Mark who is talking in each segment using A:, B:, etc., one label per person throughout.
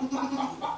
A: どうぞ。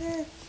B: 嗯。